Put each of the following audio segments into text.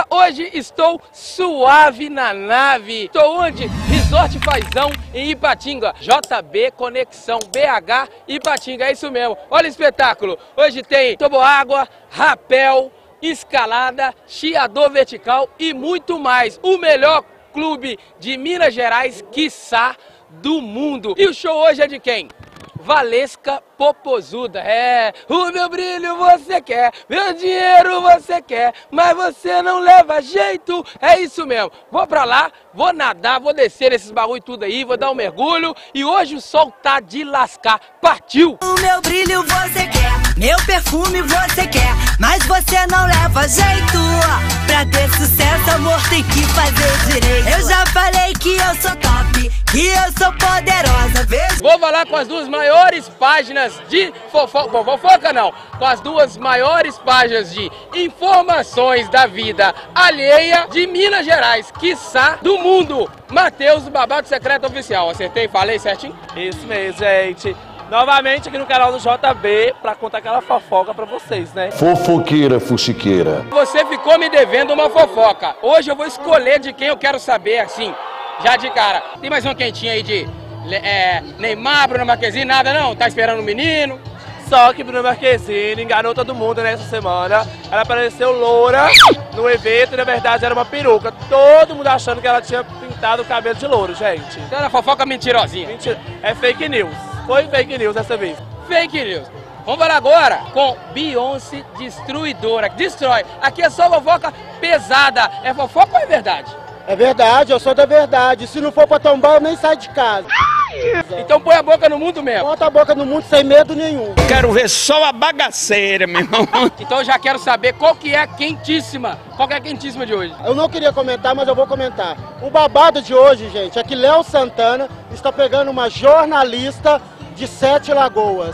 família, hoje estou suave na nave. Estou onde? Resort Fazão em Ipatinga. JB Conexão BH Ipatinga, é isso mesmo. Olha o espetáculo. Hoje tem toboágua, rapel, escalada, chiador vertical e muito mais. O melhor clube de Minas Gerais, quiçá, do mundo. E o show hoje é de quem? Valesca Popozuda. É, o meu brilho você quer, meu dinheiro você quer, mas você não leva jeito. É isso mesmo. Vou pra lá, vou nadar, vou descer esses bagulho tudo aí, vou dar um mergulho e hoje o sol tá de lascar. Partiu! O meu brilho você quer, meu perfume você quer, mas você não leva jeito. Pra ter sucesso, amor, tem que fazer direito. Eu já falei que eu sou top, que eu sou poderosa. Veja. Vou falar com as duas maiores páginas de fofoca, fofoca não, com as duas maiores páginas de informações da vida alheia de Minas Gerais, quiçá do mundo. Matheus, o babado secreto oficial. Acertei, falei certinho? Isso mesmo, gente. Novamente aqui no canal do JB pra contar aquela fofoca pra vocês, né? Fofoqueira, fuxiqueira. Você ficou me devendo uma fofoca. Hoje eu vou escolher de quem eu quero saber, assim, já de cara. Tem mais uma quentinha aí de é, Neymar, Bruno Marquezine, nada não? Tá esperando o menino? Só que Bruno Marquezine enganou todo mundo nessa semana. Ela apareceu loura no evento e na verdade era uma peruca. Todo mundo achando que ela tinha pintado o cabelo de louro, gente. Então era fofoca mentirosinha. Mentira. É fake news. Foi fake news dessa vez. Fake news. Vamos falar agora com Beyoncé Destruidora. Destrói. Aqui é só fofoca pesada. É fofoca ou é verdade? É verdade, eu sou da verdade. Se não for pra tombar, eu nem saio de casa. Então põe a boca no mundo mesmo. Bota a boca no mundo sem medo nenhum. Quero ver só a bagaceira, meu irmão. Então eu já quero saber qual que é a quentíssima. Qual que é a quentíssima de hoje? Eu não queria comentar, mas eu vou comentar. O babado de hoje, gente, é que Léo Santana está pegando uma jornalista de Sete Lagoas.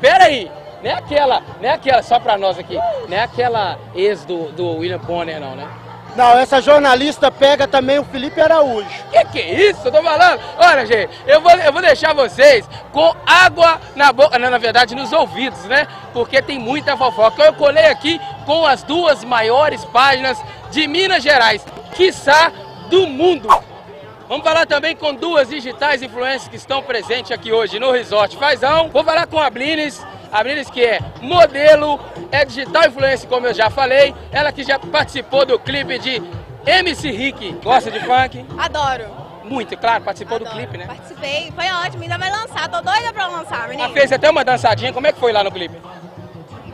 Pera aí. Não é aquela, não é aquela, só pra nós aqui, não é aquela ex do, do William Bonner, não, né? Não, essa jornalista pega também o Felipe Araújo. Que que é isso? Eu tô falando. Olha, gente, eu vou, eu vou deixar vocês com água na boca, na verdade, nos ouvidos, né? Porque tem muita fofoca. Eu colei aqui com as duas maiores páginas de Minas Gerais, quiçá do mundo. Vamos falar também com duas digitais influências que estão presentes aqui hoje no Resort Fazão. Vou falar com a Blines, a Blines que é modelo, é digital influencer, como eu já falei. Ela que já participou do clipe de MC Rick. Gosta de funk? Adoro. Muito, claro, participou Adoro. do clipe, né? Participei, foi ótimo, ainda vai lançar, tô doida pra lançar, menino. Ela fez até uma dançadinha, como é que foi lá no clipe?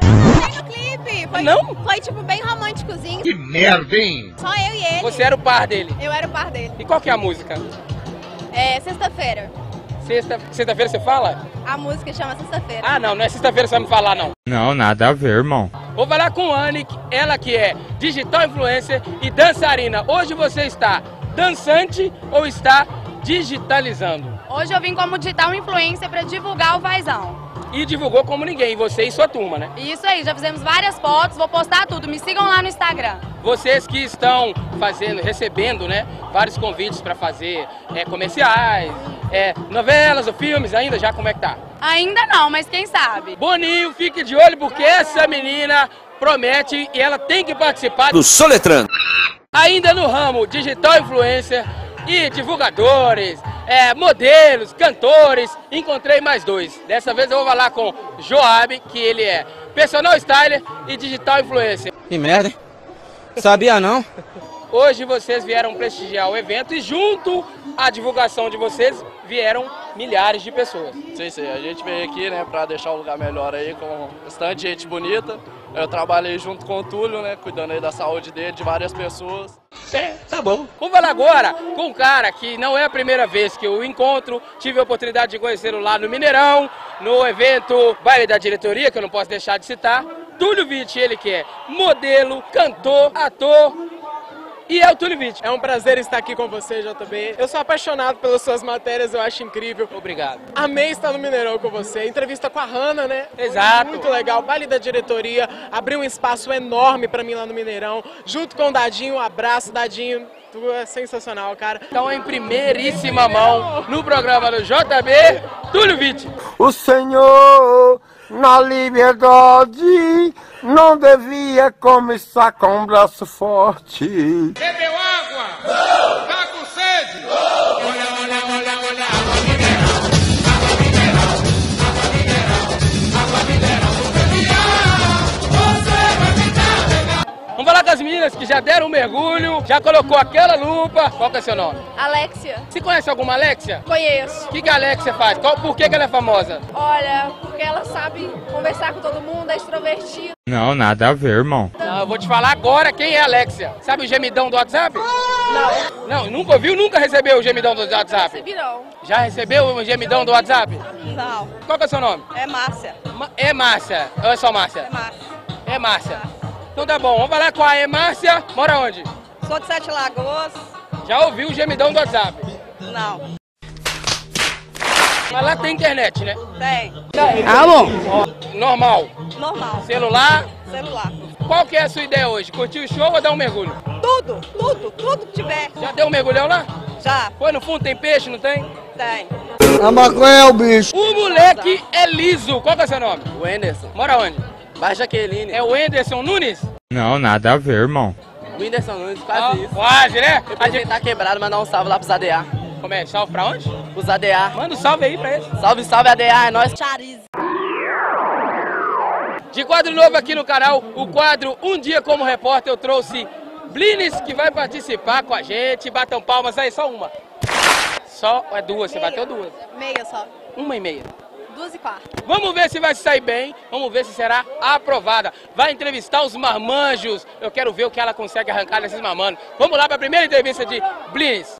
Foi no clipe, foi, Não? foi tipo bem românticozinho. Que merda, hein? Só eu e ele. Você era o par dele. Eu era o par dele. E qual que é a música? É sexta-feira. Sexta- Sexta-feira você fala? A música chama sexta-feira. Ah, não, não é sexta-feira você vai me falar, não. Não, nada a ver, irmão. Vou falar com a Anne, ela que é digital influencer e dançarina. Hoje você está dançante ou está digitalizando? Hoje eu vim como digital influencer para divulgar o Vaizão. E divulgou como ninguém, você e sua turma, né? Isso aí, já fizemos várias fotos, vou postar tudo. Me sigam lá no Instagram. Vocês que estão fazendo, recebendo, né, vários convites para fazer é, comerciais, é, novelas ou filmes ainda, já como é que tá? Ainda não, mas quem sabe? Boninho, fique de olho porque essa menina promete e ela tem que participar Do Soletrando. ainda no ramo digital influencer e divulgadores, é, modelos, cantores, encontrei mais dois. Dessa vez eu vou falar com Joab, que ele é personal styler e digital influencer. Que merda, hein? Sabia não? Hoje vocês vieram prestigiar o evento e junto à divulgação de vocês vieram milhares de pessoas. Sim, sim. A gente veio aqui, né, pra deixar o lugar melhor aí, com bastante gente bonita. Eu trabalhei junto com o Túlio, né, cuidando aí da saúde dele, de várias pessoas. É, tá bom. Vamos falar agora com um cara que não é a primeira vez que eu o encontro. Tive a oportunidade de conhecê-lo lá no Mineirão, no evento Baile da Diretoria, que eu não posso deixar de citar. Túlio Vitti, ele que é modelo, cantor, ator e é o Túlio Vitti. É um prazer estar aqui com você, JB. Eu sou apaixonado pelas suas matérias, eu acho incrível. Obrigado. Amei estar no Mineirão com você. Entrevista com a Hanna, né? Foi Exato. Muito legal. Baile da diretoria. Abriu um espaço enorme pra mim lá no Mineirão. Junto com o Dadinho, um abraço, Dadinho. Tu é sensacional, cara. Então, em primeiríssima mão, no programa do JB, Túlio Vitti. O Senhor, na liberdade, não devia começar com um braço forte. Bebeu água? Tá com sede? Olha, meninas que já deram um mergulho, já colocou aquela lupa. Qual que é seu nome? Alexia. Você conhece alguma Alexia? Conheço. O que, que a Alexia faz? Qual, por que, que ela é famosa? Olha, porque ela sabe conversar com todo mundo, é extrovertida. Não, nada a ver, irmão. Não, eu vou te falar agora quem é a Alexia. Sabe o gemidão do WhatsApp? Não. Não, nunca ouviu? Nunca recebeu o gemidão do WhatsApp? Recebi não. Já recebeu o gemidão do WhatsApp? Não. Qual que é o seu nome? É Márcia. Ma- É Márcia. Ou é só Márcia? É Márcia. É Márcia. Então tá bom, vamos falar com a E Márcia. Mora onde? Sou de Sete Lagoas. Já ouviu o gemidão do WhatsApp? Não. Mas lá tem internet, né? Tem. Ah, bom. Normal. Normal. Celular. Celular. Qual que é a sua ideia hoje? Curtir o show ou dar um mergulho? Tudo, tudo, tudo que tiver. Já deu um mergulhão lá? Já. Foi no fundo, tem peixe, não tem? Tem. A maconha é o bicho. O moleque é liso. Qual que é seu nome? O Anderson. Mora onde? Baixa Jaqueline. É o Anderson Nunes? Não, nada a ver, irmão. O Whindersson Nunes, quase Ah, isso. Quase, né? A gente tá quebrado, mandar um salve lá pros ADA. Como é? Salve pra onde? Os ADA. Manda um salve aí pra eles. Salve, salve ADA, é nóis. Chariz. De quadro novo aqui no canal, o quadro Um Dia Como Repórter, eu trouxe Blines, que vai participar com a gente. Batam palmas aí, só uma. Só, é duas, você bateu duas. Meia só. Uma e meia. Duas e quatro. Vamos ver se vai sair bem, vamos ver se será aprovada. Vai entrevistar os marmanjos, eu quero ver o que ela consegue arrancar desses marmanjos. Vamos lá para a primeira entrevista de Blines.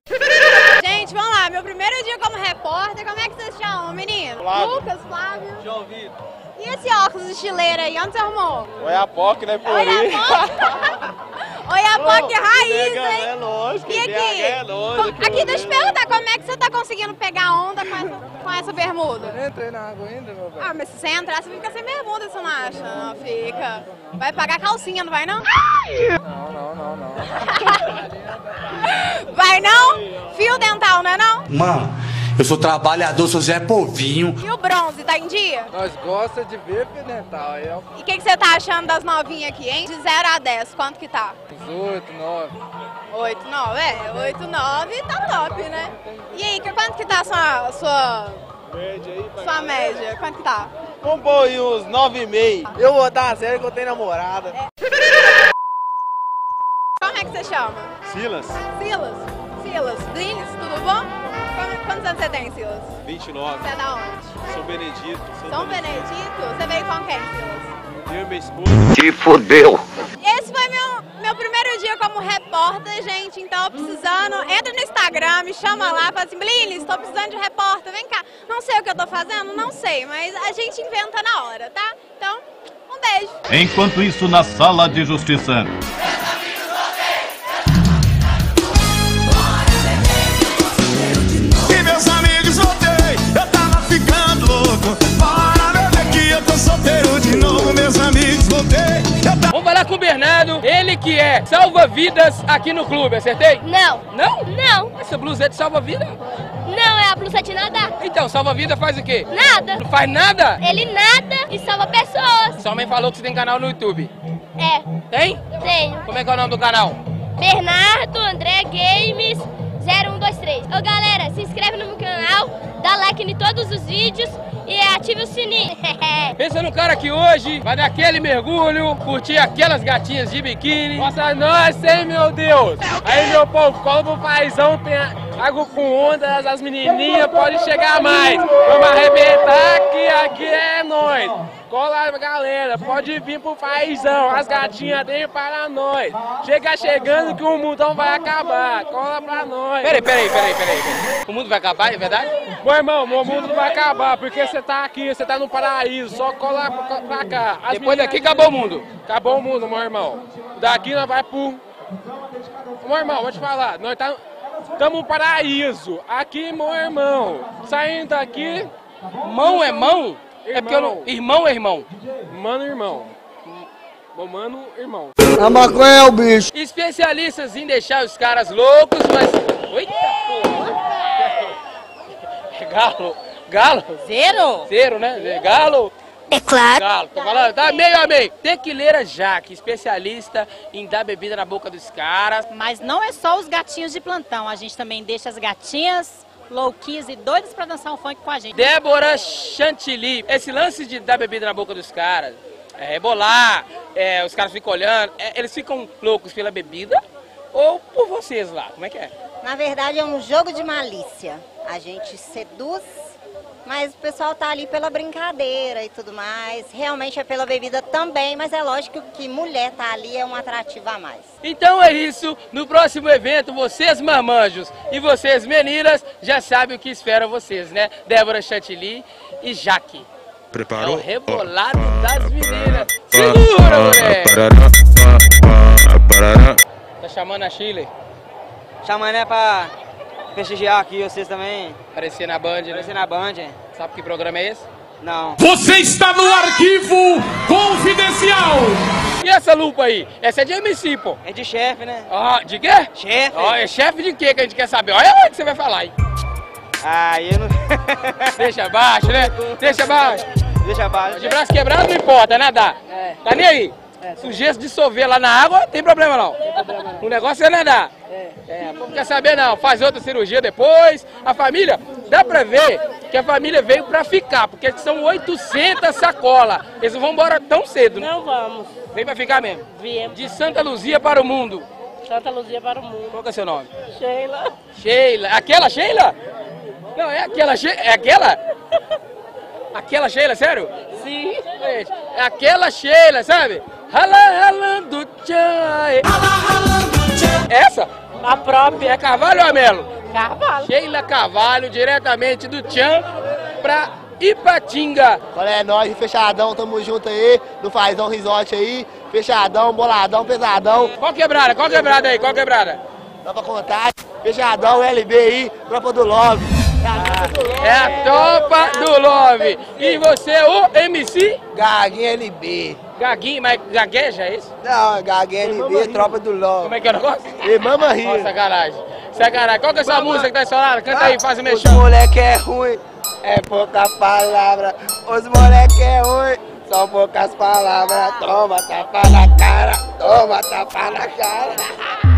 Gente, vamos lá. Meu primeiro dia como repórter. Como é que vocês chamam, menino? Flávio. Lucas, Flávio. João Vitor. E esse óculos estileiro aí? Onde você arrumou? Oi, a POC, né, por Olha aí. Oi, a POC raiz, É hein? lógico, E aqui? é lógico. Co- Aqui, deixa eu te perguntar, como é que você tá conseguindo pegar onda com essa, com essa bermuda? Entrei na água ainda, meu velho. Ah, mas se você entrar, você fica sem bermuda, você não acha? Não, fica. Vai pagar calcinha, não vai não? Não, não, não, não. Vai não? Fio dental, não é não? Mano, eu sou trabalhador, sou Zé Povinho. E o bronze, tá em dia? Nós gosta de ver fio dental. Aí é E o que, que você tá achando das novinhas aqui, hein? De 0 a 10, quanto que tá? uns 8, 9. 8, 9, é. 8, 9 tá top, né? E aí, que- quanto que tá a sua, sua, Média aí, sua média? Quanto que tá? Vamos pôr aí uns 9,5. Eu vou dar zero que eu tenho namorada. Como é que você chama? Silas, Silas? Silas. Blines, tudo bom? Quantos anos você tem, Silas? 29. Você é da onde? Sou Benedito. Sou São Benedito? Você veio com quem, Silas? Eu e minha esposa. Te fodeu. Esse foi meu, meu primeiro dia como repórter, gente. Então, precisando, entra no Instagram, me chama lá, fala assim, Blines, estou precisando de repórter, vem cá. Não sei o que eu tô fazendo, não sei, mas a gente inventa na hora, tá? Então, um beijo. Enquanto isso, na sala de justiça. Bernardo, ele que é salva-vidas aqui no clube, acertei? Não. Não? Não. Essa blusa é de salva-vida? Não, é a blusa de nadar. Então, salva-vida faz o quê? Nada. Não faz nada? Ele nada e salva pessoas. Sua mãe falou que você tem canal no YouTube. É. Tem? Tenho. Como é que é o nome do canal? Bernardo André Games 0123. Ô galera, se inscreve no meu canal, dá like em todos os vídeos e ative o sininho. Pensa no cara que hoje vai dar aquele mergulho, curtir aquelas gatinhas de biquíni. Nossa, nós, hein, meu Deus. Aí, meu povo, cola pro paizão, tem água com ondas, as menininhas podem chegar mais. Vamos arrebentar que aqui é nós. Cola, galera, pode vir pro paizão, as gatinhas tem para nós. Chega chegando que o mundão vai acabar, cola pra nós. Peraí, peraí, peraí, peraí. peraí. O mundo vai acabar, é verdade? Meu irmão, meu mundo vai acabar, porque você tá aqui, você tá no paraíso, só cola pra, cá. As Depois daqui acabou o mundo. Acabou o mundo, meu irmão. Daqui nós vai pro. Meu irmão, vou te falar, nós tá. Estamos no paraíso. Aqui, meu irmão. Saindo daqui. Mão é mão? É porque eu não. Irmão é irmão. Mano, irmão. Mano, irmão. A maconha é o bicho. Especialistas em deixar os caras loucos, mas. Eita porra! É galo? Galo? Zero? Zero, né? É Galo? É claro. Galo, tô falando, tá meio a meio. Tequileira Jaque, especialista em dar bebida na boca dos caras. Mas não é só os gatinhos de plantão, a gente também deixa as gatinhas louquinhas e doidas pra dançar um funk com a gente. Débora Chantilly, esse lance de dar bebida na boca dos caras, é rebolar, é, os caras ficam olhando, é, eles ficam loucos pela bebida ou por vocês lá? Como é que é? Na verdade é um jogo de malícia. A gente seduz, mas o pessoal tá ali pela brincadeira e tudo mais. Realmente é pela bebida também, mas é lógico que mulher tá ali é um atrativo a mais. Então é isso, no próximo evento, vocês marmanjos e vocês meninas já sabem o que espera vocês, né? Débora Chantilly e Jaque. É o Preparou? rebolado das meninas. Segura, moleque! Tá chamando a Chile? Chamando é pra prestigiar aqui vocês também. Aparecer na Band, né? Aparecer na Band. Sabe que programa é esse? Não. Você está no arquivo confidencial. E essa lupa aí? Essa é de MC, pô. É de chefe, né? Ah, de quê? Chefe. Ó, é chefe de quê que a gente quer saber? Olha o que você vai falar aí. Ah, eu não. Deixa abaixo, né? Deixa abaixo. Deixa abaixo. De braço quebrado não importa, né, Dá? Tá nem aí? Se o gesso dissolver lá na água, tem problema não. O negócio é nadar. É, não quer saber não, faz outra cirurgia depois. A família, dá pra ver que a família veio pra ficar, porque são 800 sacolas. Eles não vão embora tão cedo. Não vamos. Vem pra ficar mesmo. Viemos. De Santa Luzia para o mundo. Santa Luzia para o mundo. Qual que é seu nome? Sheila. Sheila. Aquela Sheila? Não, é aquela Sheila. É aquela? Aquela Sheila, sério? Sim. Gente, É aquela Sheila, sabe? Rala, ralando tchan. Essa? A própria. É Carvalho ou Amelo? Carvalho. Sheila Carvalho, diretamente do Tchan pra Ipatinga. Olha, é nóis, fechadão, tamo junto aí, no Fazão Resort aí, fechadão, boladão, pesadão. Qual quebrada? Qual quebrada aí? Qual quebrada? Dá pra contar, fechadão, LB aí, tropa do Love. É a tropa do Love. E você, o MC? Gaguinha LB. Gaguinho, mas gagueja é isso? Não, Gaguinha LB, tropa do Love. Como é que é o negócio? E mama rir. Nossa, sacanagem. Sacanagem. Qual que é essa música que tá estourada? Canta aí, faz o Os mexão. moleque é ruim, é pouca palavra. Os moleque é ruim, são poucas palavras. Toma tapa na cara, toma tapa na cara.